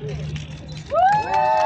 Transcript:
Woo!